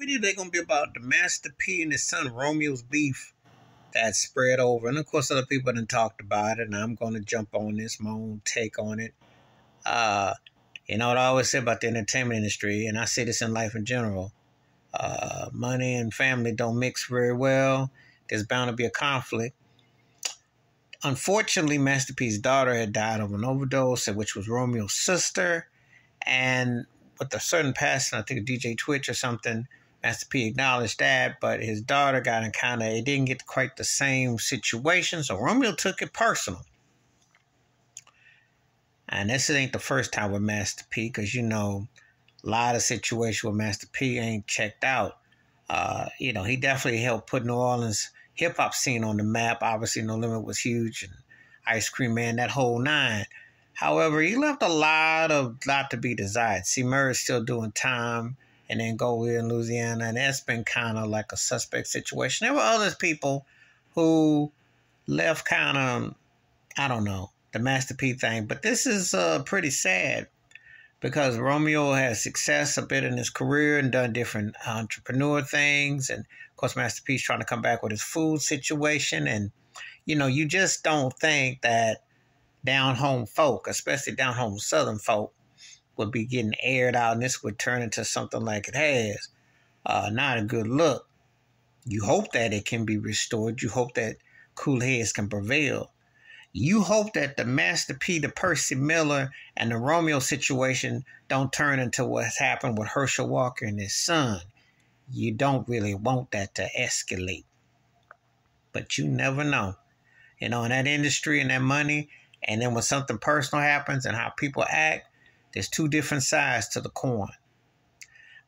video they're gonna be about the Master P and his son Romeo's beef that spread over. And of course other people done talked about it, and I'm gonna jump on this, my own take on it. Uh you know what I always say about the entertainment industry, and I say this in life in general. Uh, money and family don't mix very well. There's bound to be a conflict. Unfortunately, Master P's daughter had died of an overdose, which was Romeo's sister. And with a certain passing, I think DJ Twitch or something, Master P acknowledged that, but his daughter got in kind of, it didn't get quite the same situation. So Romeo took it personal. And this ain't the first time with Master P, because you know, a lot of situations where Master P ain't checked out. Uh, you know, he definitely helped put New Orleans hip hop scene on the map. Obviously, No Limit was huge, and Ice Cream Man, that whole nine. However, he left a lot of lot to be desired. C-Murder's still doing time, and then Goldie in Louisiana, and that's been kind of like a suspect situation. There were other people who left kind of, I don't know, the Master P thing, but this is uh, pretty sad because Romeo has success a bit in his career and done different entrepreneur things. And of course, Master P's trying to come back with his food situation. And, you know, you just don't think that down home folk, especially down home southern folk, would be getting aired out and this would turn into something like it has. Uh, not a good look. You hope that it can be restored. You hope that cool heads can prevail. You hope that the Master P, the Percy Miller, and the Romeo situation don't turn into what's happened with Herschel Walker and his son. You don't really want that to escalate. But you never know. You know, in that industry and that money, and then when something personal happens and how people act, there's two different sides to the coin.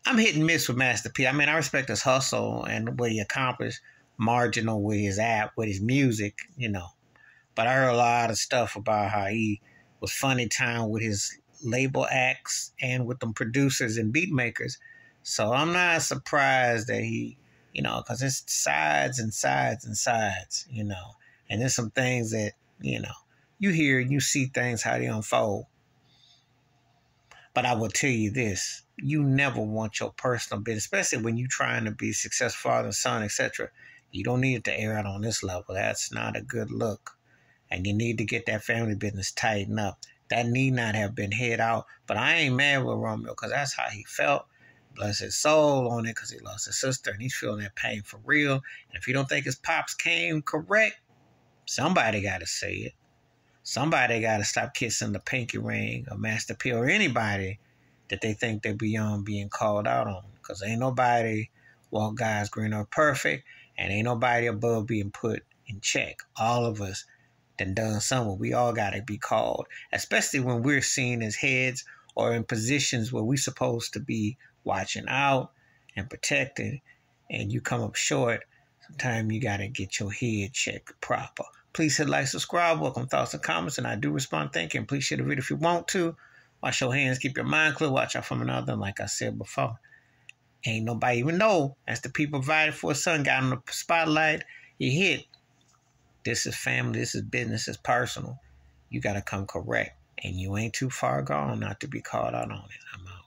I'm hit and miss with Master P. I mean, I respect his hustle and what he accomplished, marginal with his app, with his music, you know. But I heard a lot of stuff about how he was funny time with his label acts and with them producers and beat makers. So I'm not surprised that he, you know, because it's sides and sides and sides, you know. And there's some things that, you know, you hear and you see things how they unfold. But I will tell you this you never want your personal business, especially when you're trying to be successful father and son, etc. You don't need it to air out on this level. That's not a good look and you need to get that family business tightened up. That need not have been hit out, but I ain't mad with Romeo because that's how he felt. Bless his soul on it because he lost his sister and he's feeling that pain for real. And if you don't think his pops came correct, somebody got to say it. Somebody got to stop kissing the pinky ring of Master P or anybody that they think they're beyond being called out on. Because ain't nobody walk God's green or perfect, and ain't nobody above being put in check. All of us and done something. We all got to be called, especially when we're seen as heads or in positions where we're supposed to be watching out and protecting, and you come up short. Sometimes you got to get your head checked proper. Please hit like, subscribe, welcome thoughts and comments, and I do respond. Thank you. And please share the video if you want to. Wash your hands, keep your mind clear, watch out from another. And like I said before, ain't nobody even know. As the people provided for a son, got on the spotlight. you hit. This is family, this is business, it's personal. You got to come correct. And you ain't too far gone not to be called out on it. I'm out.